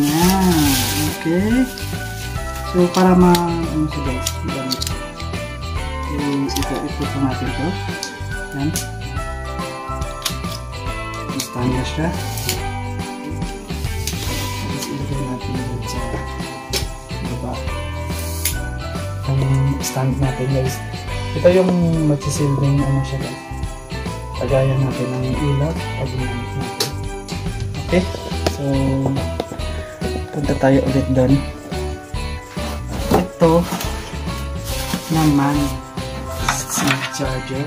Okay. So, para ma... Ano siya guys? Gamit. Ito, ito po natin to. Yan. Stand na siya. Tapos ilagay natin dun sa baba. Ang stand natin guys. Ito yung magsisilbing ano siya guys. Lagayan natin ng ilaw pag ginamit natin. Okay. So, punta tayo ulit doon. Ito naman si charger.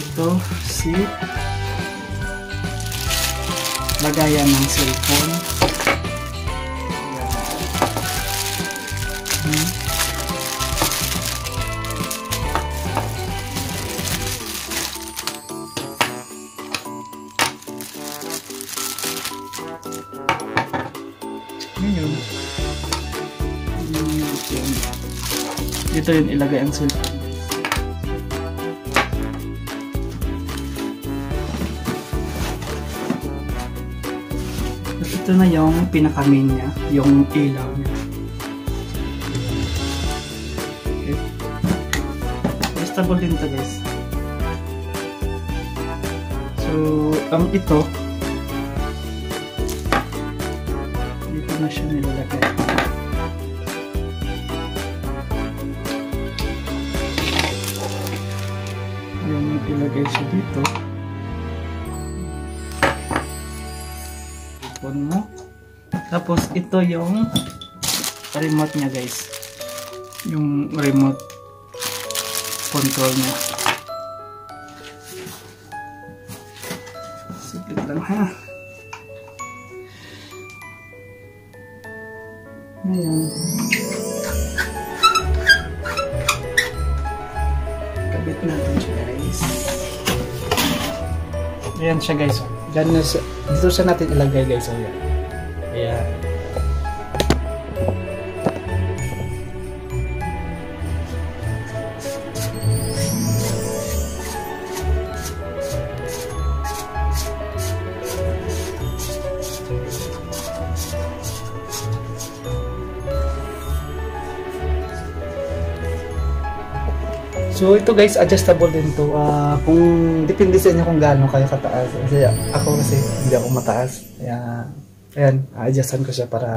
Ito si lagayan ng cellphone. Ayan. Hmm. Ngayon, yung dito yung ilagay ang cellphone. At ito na yung pinaka-main niya, yung ilaw niya. Okay. Adjustable din to guys. So, ang ito, na siya nilalagay. Yung ilagay siya dito. Ipon mo. Tapos ito yung remote niya guys. Yung remote control niya. Saglit lang ha. Ayan. Kabit natin siya guys. Ayan siya guys. Diyan na. Dito siya natin ilagay guys. Ayan. Ayan. So ito guys, adjustable din to. Ah, kung depende sa inyo kung gaano kayo kataas. Kasi ako kasi hindi ako mataas. Kaya ayan, adjustan ko siya para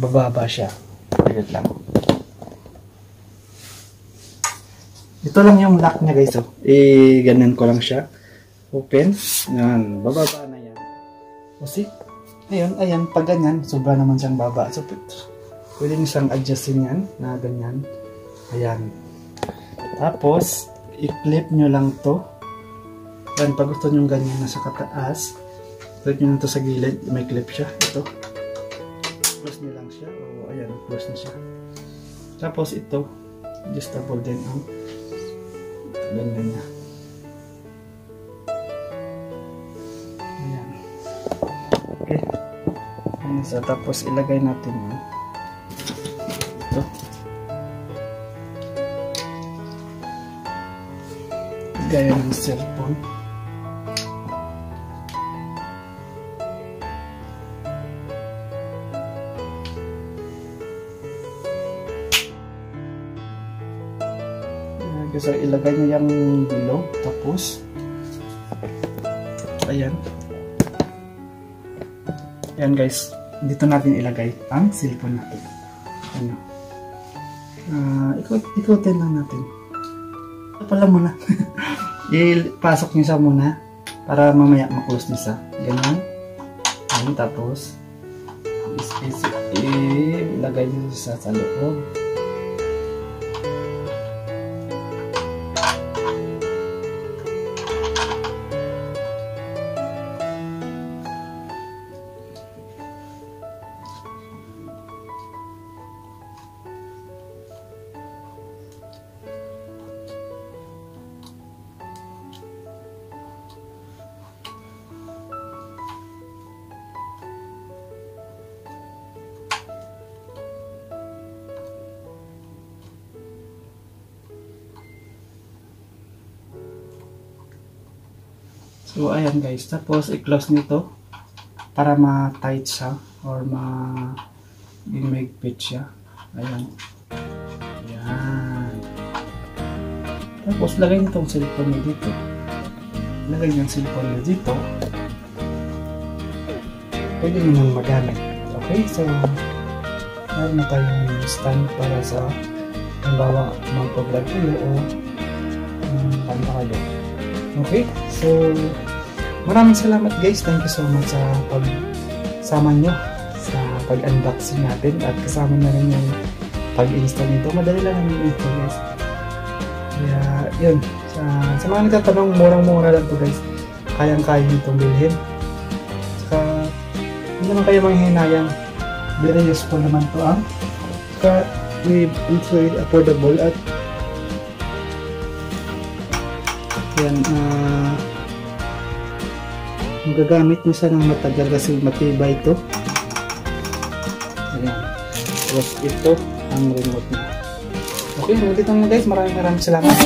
bababa siya. Ayun lang. Ito lang yung lock niya guys. Oh. Eh, ganun ko lang siya. Open. Yan, bababa na yan. O see? Ayun, ayan, pag ganyan, sobra naman siyang baba. So, pwede niyo siyang adjustin yan, na ganyan. Ayan. Tapos, i-clip nyo lang to. Yan, pag gusto nyo ganyan nasa kataas, clip nyo lang to sa gilid, may clip siya. Ito. Close nyo lang siya. O, ayan, close na siya. Tapos, ito, adjustable din ang ganyan niya. Ayan. Okay. Ayan, so, tapos, ilagay natin yan. Gaya ng cellphone. Ayan, Kasi ilagay niyo yung below, tapos ayan. Ayan guys, dito natin ilagay ang cellphone natin. Ano? Ah, ikot ikotin lang natin. Pala muna. Ipasok niyo sa muna para mamaya maklose niyo sa ganyan. Ayan, tapos space ilagay niyo sa, sa loob. So, ayan guys. Tapos, i-close nito para ma-tight siya. Or ma gimigpit siya. Ayan. Ayan. Tapos lagay niyo itong cellphone niyo dito. Lagay niyo ang cellphone niyo dito. Pwede niyo nang magamit. Okay, so meron na tayong stand para sa halimbawa magpa-vlog kayo o um, kayo. Okay, so maraming salamat guys. Thank you so much sa pagsama nyo sa pag-unboxing natin at kasama na rin yung pag-install nito. Madali lang yung ito guys. Kaya yun, sa, sa mga nagtatanong, murang-mura lang to guys. Kayang-kaya nyo itong bilhin. Saka hindi naman kayo manghihinayang. Very useful naman to ang. Saka with it's very affordable at yan ah magagamit nyo siya ng matagal kasi matibay ito ayan. Tapos ito ang remote niya. Okay ulit na guys. Maraming maraming salamat